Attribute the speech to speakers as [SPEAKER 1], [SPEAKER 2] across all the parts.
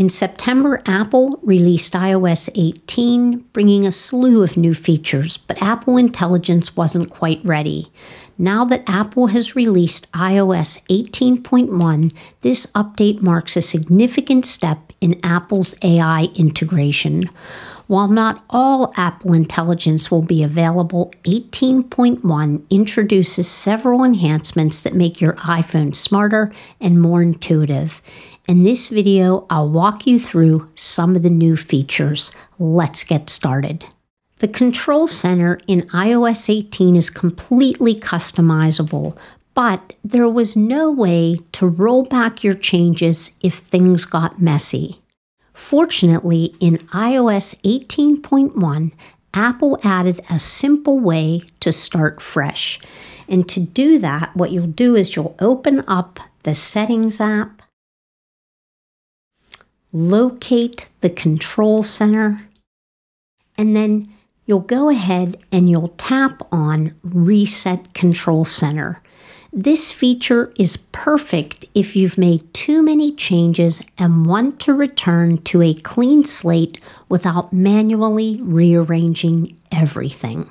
[SPEAKER 1] In September, Apple released iOS 18, bringing a slew of new features, but Apple Intelligence wasn't quite ready. Now that Apple has released iOS 18.1, this update marks a significant step in Apple's AI integration. While not all Apple Intelligence will be available, 18.1 introduces several enhancements that make your iPhone smarter and more intuitive. In this video, I'll walk you through some of the new features. Let's get started. The Control Center in iOS 18 is completely customizable, but there was no way to roll back your changes if things got messy. Fortunately, in iOS 18.1, Apple added a simple way to start fresh. And to do that, what you'll do is you'll open up the Settings app locate the control center, and then you'll go ahead and you'll tap on Reset Control Center. This feature is perfect if you've made too many changes and want to return to a clean slate without manually rearranging everything.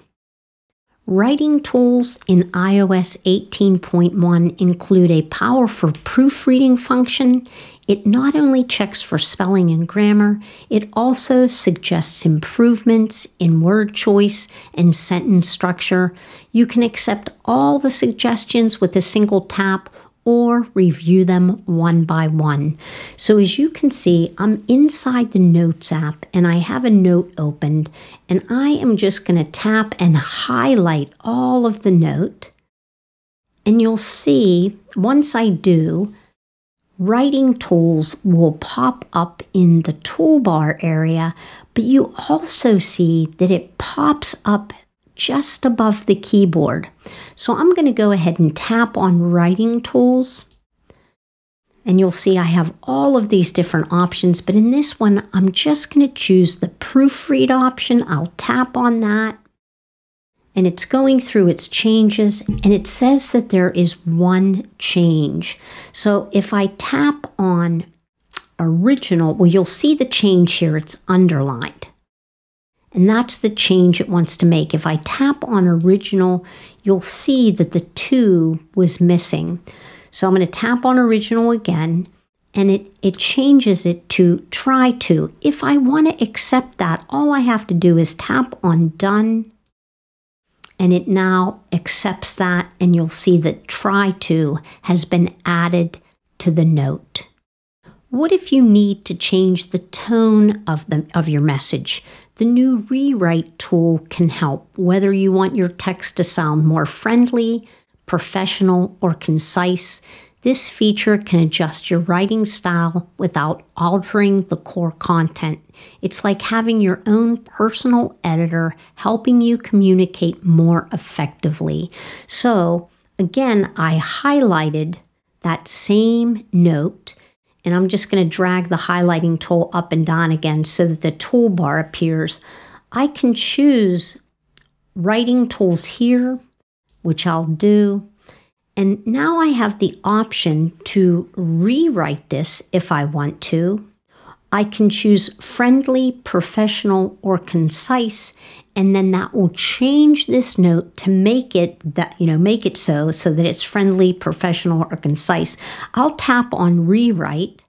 [SPEAKER 1] Writing tools in iOS 18.1 include a powerful proofreading function it not only checks for spelling and grammar, it also suggests improvements in word choice and sentence structure. You can accept all the suggestions with a single tap or review them one by one. So as you can see, I'm inside the Notes app and I have a note opened and I am just going to tap and highlight all of the note. And you'll see once I do, writing tools will pop up in the toolbar area, but you also see that it pops up just above the keyboard. So I'm going to go ahead and tap on writing tools. And you'll see I have all of these different options, but in this one, I'm just going to choose the proofread option. I'll tap on that and it's going through its changes and it says that there is one change. So if I tap on original, well, you'll see the change here, it's underlined. And that's the change it wants to make. If I tap on original, you'll see that the to was missing. So I'm going to tap on original again and it, it changes it to try to. If I want to accept that, all I have to do is tap on done and it now accepts that and you'll see that try to has been added to the note. What if you need to change the tone of the of your message? The new rewrite tool can help whether you want your text to sound more friendly, professional, or concise. This feature can adjust your writing style without altering the core content. It's like having your own personal editor helping you communicate more effectively. So, again, I highlighted that same note and I'm just going to drag the highlighting tool up and down again so that the toolbar appears. I can choose writing tools here, which I'll do. And now I have the option to rewrite this if I want to. I can choose friendly, professional, or concise, and then that will change this note to make it that, you know, make it so so that it's friendly, professional, or concise. I'll tap on rewrite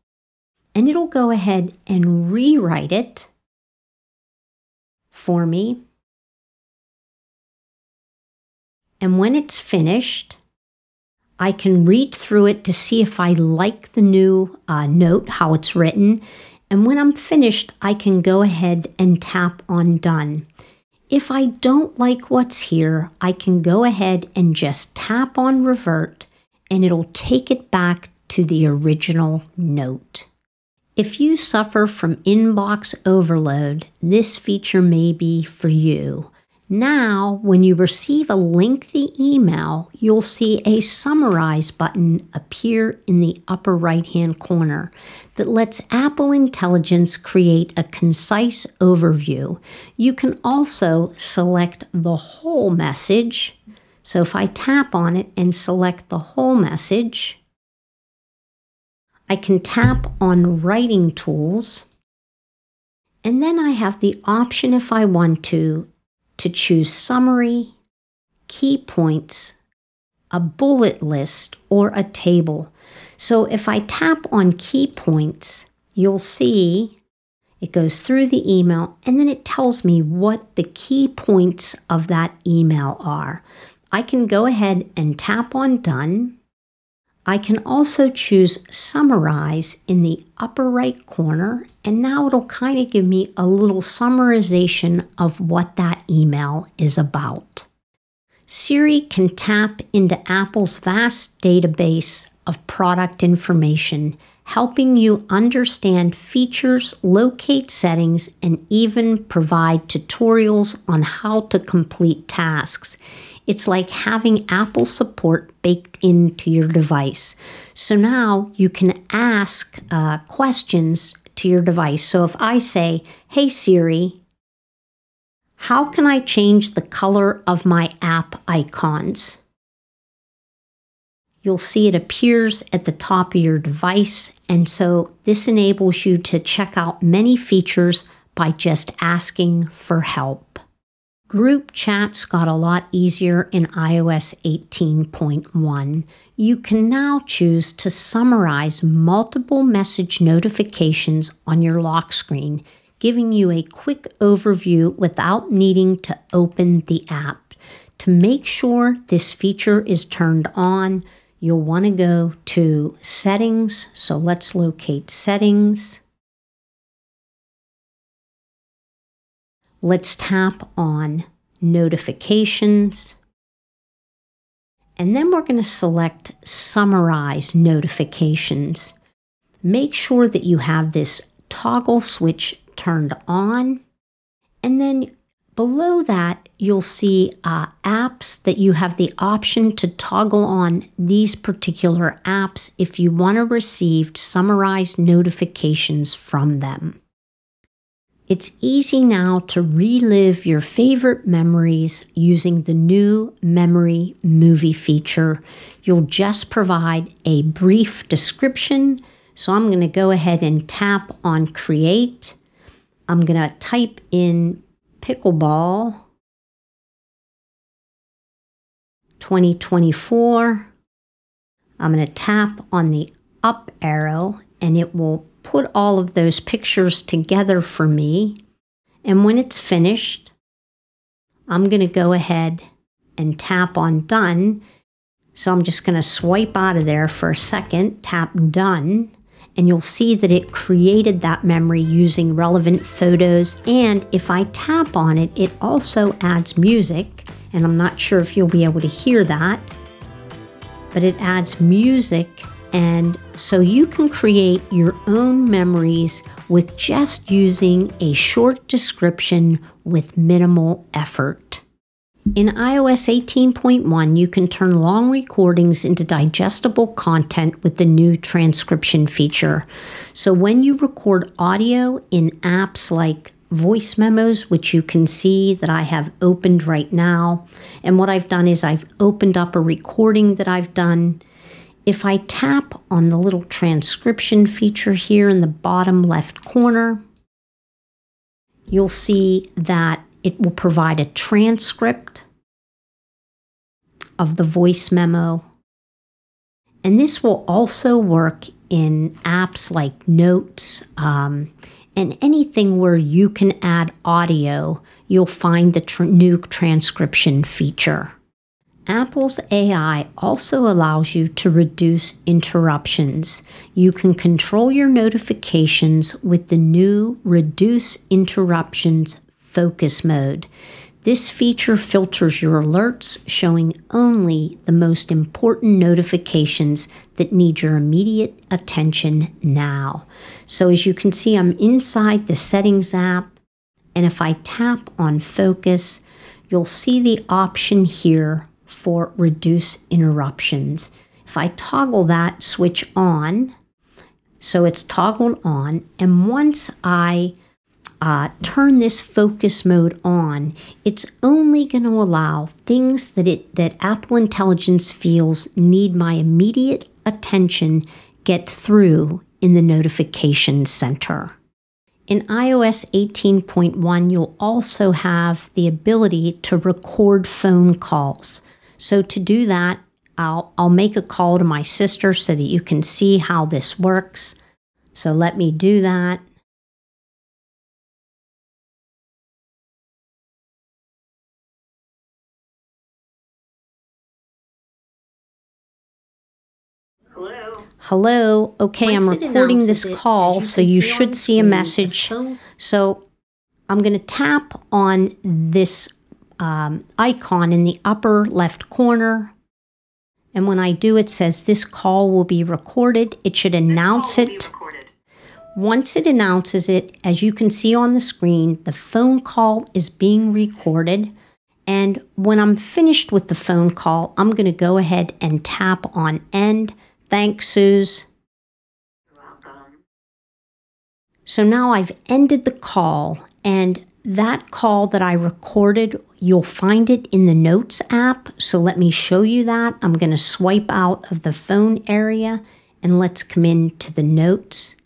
[SPEAKER 1] and it'll go ahead and rewrite it for me. And when it's finished, I can read through it to see if I like the new uh, note, how it's written. And when I'm finished, I can go ahead and tap on Done. If I don't like what's here, I can go ahead and just tap on Revert and it'll take it back to the original note. If you suffer from inbox overload, this feature may be for you. Now, when you receive a lengthy email, you'll see a summarize button appear in the upper right hand corner that lets Apple Intelligence create a concise overview. You can also select the whole message. So if I tap on it and select the whole message, I can tap on writing tools. And then I have the option if I want to, to choose summary, key points, a bullet list, or a table. So if I tap on key points, you'll see it goes through the email and then it tells me what the key points of that email are. I can go ahead and tap on done. I can also choose summarize in the upper right corner and now it'll kind of give me a little summarization of what that email is about. Siri can tap into Apple's vast database of product information helping you understand features, locate settings, and even provide tutorials on how to complete tasks. It's like having Apple support baked into your device. So now you can ask uh, questions to your device. So if I say, Hey Siri, how can I change the color of my app icons? you'll see it appears at the top of your device. And so this enables you to check out many features by just asking for help. Group chats got a lot easier in iOS 18.1. You can now choose to summarize multiple message notifications on your lock screen, giving you a quick overview without needing to open the app. To make sure this feature is turned on, you'll want to go to settings. So let's locate settings. Let's tap on notifications. And then we're going to select summarize notifications. Make sure that you have this toggle switch turned on. And then Below that, you'll see uh, apps that you have the option to toggle on these particular apps if you want to receive summarized notifications from them. It's easy now to relive your favorite memories using the new Memory Movie feature. You'll just provide a brief description. So I'm going to go ahead and tap on Create. I'm going to type in pickleball 2024. I'm going to tap on the up arrow and it will put all of those pictures together for me. And when it's finished, I'm going to go ahead and tap on done. So I'm just going to swipe out of there for a second, tap done and you'll see that it created that memory using relevant photos. And if I tap on it, it also adds music, and I'm not sure if you'll be able to hear that, but it adds music. And so you can create your own memories with just using a short description with minimal effort. In iOS 18.1, you can turn long recordings into digestible content with the new transcription feature. So when you record audio in apps like voice memos, which you can see that I have opened right now, and what I've done is I've opened up a recording that I've done. If I tap on the little transcription feature here in the bottom left corner, you'll see that it will provide a transcript of the voice memo. And this will also work in apps like Notes um, and anything where you can add audio, you'll find the tr- new transcription feature. Apple's AI also allows you to reduce interruptions. You can control your notifications with the new Reduce Interruptions focus mode. This feature filters your alerts, showing only the most important notifications that need your immediate attention now. So, as you can see, I'm inside the Settings app, and if I tap on Focus, you'll see the option here for Reduce Interruptions. If I toggle that switch on, so it's toggled on, and once I uh, turn this focus mode on, it's only going to allow things that it that Apple Intelligence feels need my immediate attention get through in the notification center. In iOS 18.1, you'll also have the ability to record phone calls. So to do that, I'll, I'll make a call to my sister so that you can see how this works. So let me do that.
[SPEAKER 2] Hello.
[SPEAKER 1] Hello. Okay,
[SPEAKER 2] Once
[SPEAKER 1] I'm recording this
[SPEAKER 2] it,
[SPEAKER 1] call,
[SPEAKER 2] you
[SPEAKER 1] so you should see a message. So I'm going to tap on this um, icon in the upper left corner. And when I do, it says this call will be recorded. It should announce
[SPEAKER 2] This call will be
[SPEAKER 1] it. Once it announces it, as you can see on the screen, the phone call is being recorded. And when I'm finished with the phone call, I'm going to go ahead and tap on end. Thanks, Suze.
[SPEAKER 2] You're welcome.
[SPEAKER 1] So now I've ended the call, and that call that I recorded, you'll find it in the Notes app. So let me show you that. I'm going to swipe out of the phone area and let's come into the Notes.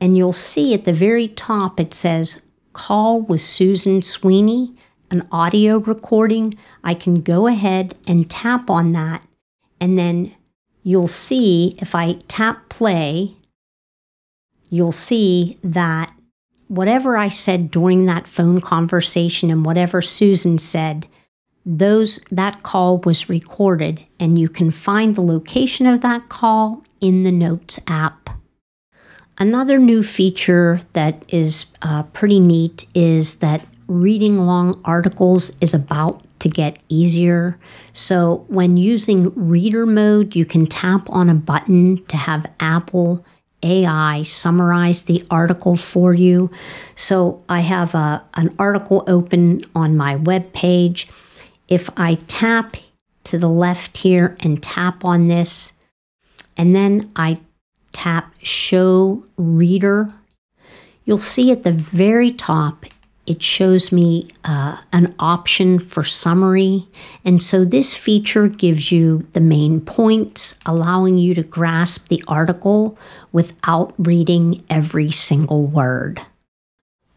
[SPEAKER 1] And you'll see at the very top it says Call with Susan Sweeney, an audio recording. I can go ahead and tap on that, and then you'll see if I tap play, you'll see that whatever I said during that phone conversation and whatever Susan said, those that call was recorded and you can find the location of that call in the Notes app. Another new feature that is uh, pretty neat is that reading long articles is about to get easier. So, when using reader mode, you can tap on a button to have Apple AI summarize the article for you. So, I have a, an article open on my web page. If I tap to the left here and tap on this, and then I tap Show Reader, you'll see at the very top it shows me uh, an option for summary. And so this feature gives you the main points, allowing you to grasp the article without reading every single word.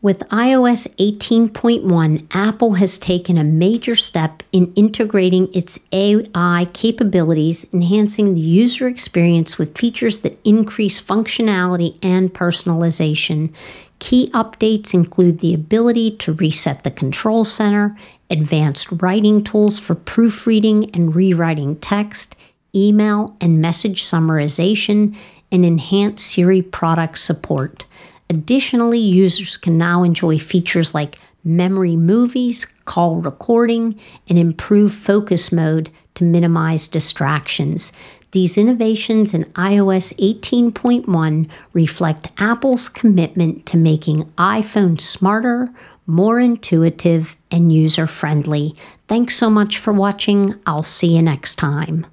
[SPEAKER 1] With iOS 18.1, Apple has taken a major step in integrating its AI capabilities, enhancing the user experience with features that increase functionality and personalization. Key updates include the ability to reset the control center, advanced writing tools for proofreading and rewriting text, email and message summarization, and enhanced Siri product support. Additionally, users can now enjoy features like memory movies, call recording, and improved focus mode to minimize distractions. These innovations in iOS 18.1 reflect Apple's commitment to making iPhone smarter, more intuitive, and user friendly. Thanks so much for watching. I'll see you next time.